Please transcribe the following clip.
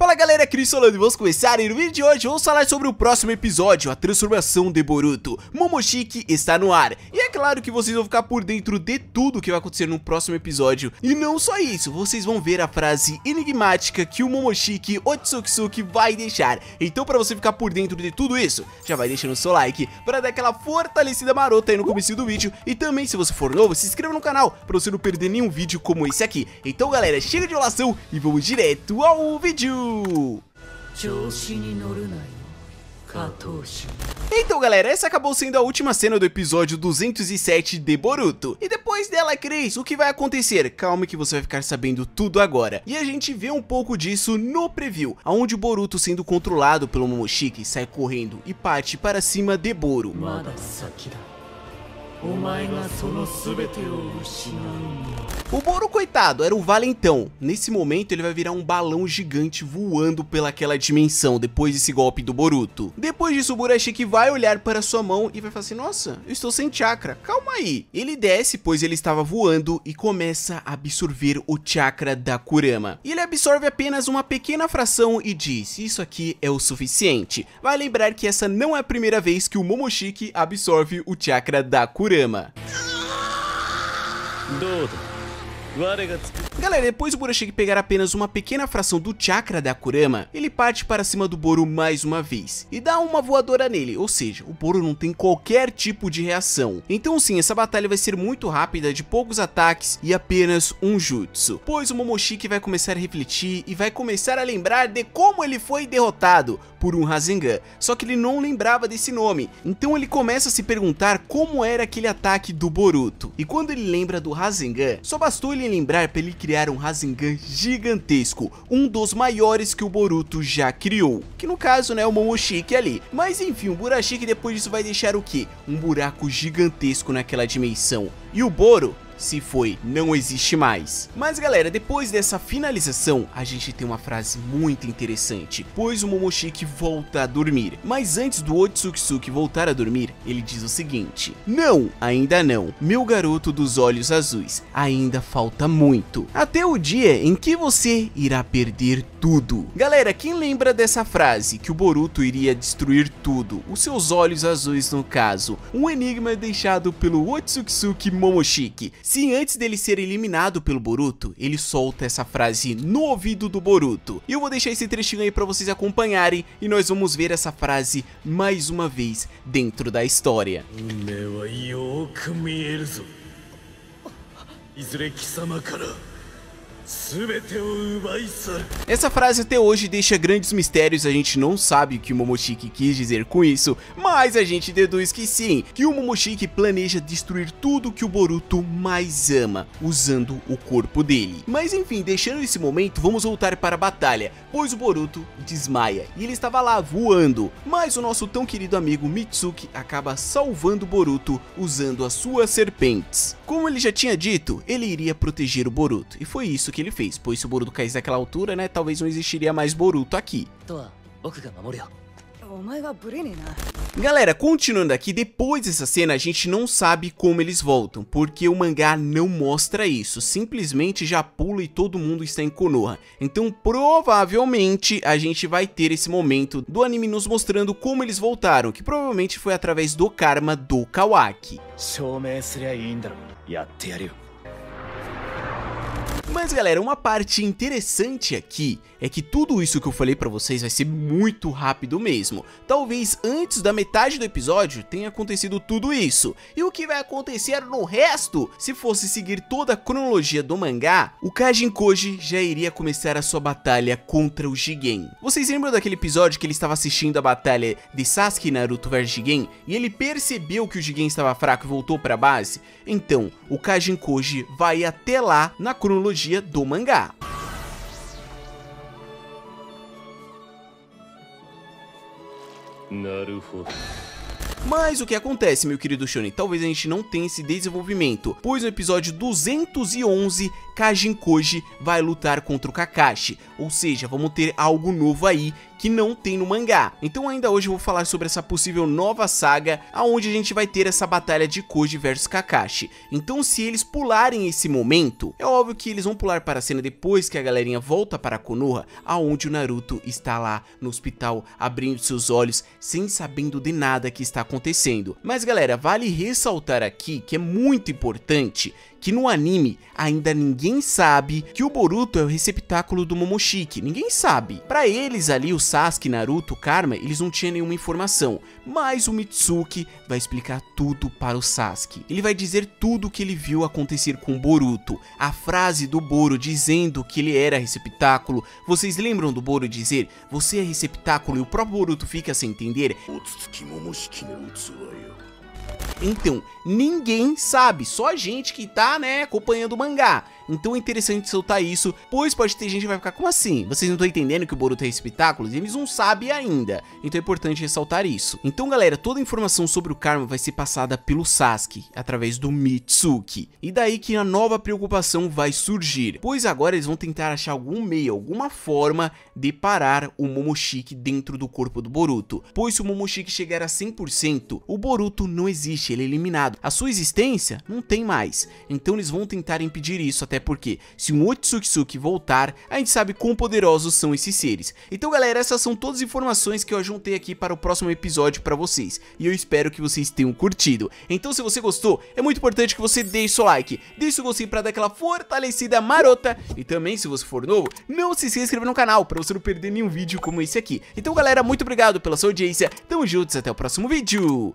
Fala galera, Cris Solano e vamos começar e no vídeo de hoje vamos falar sobre o próximo episódio, a transformação de Boruto. Momoshiki está no ar e é claro que vocês vão ficar por dentro de tudo que vai acontecer no próximo episódio. E não só isso, vocês vão ver a frase enigmática que o Momoshiki Otsukisuki vai deixar. Então para você ficar por dentro de tudo isso, já vai deixando o seu like para dar aquela fortalecida marota aí no começo do vídeo. E também se você for novo, se inscreva no canal para você não perder nenhum vídeo como esse aqui. Então galera, chega de enrolação e vamos direto ao vídeo. Então galera, essa acabou sendo a última cena do episódio 207 de Boruto. E depois dela, Cris, o que vai acontecer? Calma que você vai ficar sabendo tudo agora. E a gente vê um pouco disso no preview Onde o Boruto sendo controlado pelo Momoshiki sai correndo e parte para cima de Boro o Boro, coitado, era o valentão. Nesse momento, ele vai virar um balão gigante voando pelaquela dimensão depois desse golpe do Boruto. Depois disso, o Burashiki vai olhar para sua mão e vai falar assim, nossa, eu estou sem chakra, calma aí. Ele desce, pois ele estava voando e começa a absorver o chakra da Kurama. Ele absorve apenas uma pequena fração e diz, isso aqui é o suficiente. Vai lembrar que essa não é a primeira vez que o Momoshiki absorve o chakra da Kurama. レマどうだ？我が作っ Galera, depois o Burashiki pegar apenas uma pequena fração do chakra da Kurama, ele parte para cima do Boru mais uma vez e dá uma voadora nele, ou seja, o Boru não tem qualquer tipo de reação. Então sim, essa batalha vai ser muito rápida, de poucos ataques e apenas um jutsu, pois o Momoshiki vai começar a refletir e vai começar a lembrar de como ele foi derrotado por um Rasengan, só que ele não lembrava desse nome, então ele começa a se perguntar como era aquele ataque do Boruto. E quando ele lembra do Rasengan, só bastou ele lembrar para ele criar um Rasengan gigantesco, um dos maiores que o Boruto já criou, que no caso né, é o Momoshiki ali. Mas enfim, o Burashiki depois disso vai deixar o que? Um buraco gigantesco naquela dimensão. E o Boro se foi, não existe mais. Mas galera, depois dessa finalização, a gente tem uma frase muito interessante, pois o Momoshiki volta a dormir. Mas antes do Otsukisuki voltar a dormir, ele diz o seguinte, Não, ainda não, meu garoto dos olhos azuis, ainda falta muito. Até o dia em que você irá perder tudo. Galera, quem lembra dessa frase, que o Boruto iria destruir tudo, os seus olhos azuis no caso, um enigma deixado pelo Otsukisuki Momoshiki. Se antes dele ser eliminado pelo Boruto, ele solta essa frase no ouvido do Boruto. E eu vou deixar esse trechinho aí pra vocês acompanharem e nós vamos ver essa frase mais uma vez dentro da história. Essa frase até hoje deixa grandes mistérios, a gente não sabe o que o Momoshiki quis dizer com isso, mas a gente deduz que sim, que o Momoshiki planeja destruir tudo que o Boruto mais ama, usando o corpo dele. Mas enfim, deixando esse momento, vamos voltar para a batalha, pois o Boruto desmaia e ele estava lá voando, mas o nosso tão querido amigo Mitsuki acaba salvando o Boruto usando as suas serpentes. Como ele já tinha dito, ele iria proteger o Boruto, e foi isso que ele fez, pois se o Boruto caísse daquela altura, né, talvez não existiria mais Boruto aqui. Galera, continuando aqui, depois dessa cena a gente não sabe como eles voltam, porque o mangá não mostra isso, simplesmente já pula e todo mundo está em Konoha. Então provavelmente a gente vai ter esse momento do anime nos mostrando como eles voltaram, que provavelmente foi através do karma do Kawaki. Mas galera, uma parte interessante aqui é que tudo isso que eu falei pra vocês vai ser muito rápido mesmo. Talvez antes da metade do episódio tenha acontecido tudo isso. E o que vai acontecer no resto? Se fosse seguir toda a cronologia do mangá, o Kajin Koji já iria começar a sua batalha contra o Jigen. Vocês lembram daquele episódio que ele estava assistindo a batalha de Sasuke e Naruto vs Jigen e ele percebeu que o Jigen estava fraco e voltou pra base? Então, o Kajin Koji vai até lá na cronologia do mangá. Mas o que acontece, meu querido Shonen? Talvez a gente não tenha esse desenvolvimento, pois no episódio 211, Kajin Koji vai lutar contra o Kakashi, ou seja, vamos ter algo novo aí que não tem no mangá. Então ainda hoje eu vou falar sobre essa possível nova saga, aonde a gente vai ter essa batalha de Koji versus Kakashi. Então se eles pularem esse momento, é óbvio que eles vão pular para a cena depois que a galerinha volta para Konoha, aonde o Naruto está lá no hospital abrindo seus olhos, sem sabendo de nada que está acontecendo. Mas galera, vale ressaltar aqui que é muito importante que no anime ainda ninguém sabe que o Boruto é o receptáculo do Momoshiki, ninguém sabe. Para eles ali, o Sasuke, Naruto, Karma, eles não tinham nenhuma informação, mas o Mitsuki vai explicar tudo para o Sasuke. Ele vai dizer tudo o que ele viu acontecer com o Boruto, a frase do Boro dizendo que ele era receptáculo, vocês lembram do Boro dizer, você é receptáculo e o próprio Boruto fica sem entender? Então, ninguém sabe, só a gente que tá, né, acompanhando o mangá. Então é interessante soltar isso, pois pode ter gente que vai ficar, como assim? Vocês não estão entendendo que o Boruto é espetáculo? Eles não sabem ainda. Então é importante ressaltar isso. Então galera, toda a informação sobre o Karma vai ser passada pelo Sasuke, através do Mitsuki. E daí que a nova preocupação vai surgir, pois agora eles vão tentar achar algum meio, alguma forma de parar o Momoshiki dentro do corpo do Boruto. Pois se o Momoshiki chegar a 100%, o Boruto não existe, ele é eliminado. A sua existência não tem mais. Então eles vão tentar impedir isso até porque se um Otsukisuki voltar, a gente sabe quão poderosos são esses seres. Então galera, essas são todas as informações que eu juntei aqui para o próximo episódio para vocês, e eu espero que vocês tenham curtido. Então se você gostou, é muito importante que você deixe seu like, deixe seu gostei para dar aquela fortalecida marota, e também se você for novo, não se inscrever no canal para você não perder nenhum vídeo como esse aqui. Então galera, muito obrigado pela sua audiência, tamo juntos, até o próximo vídeo.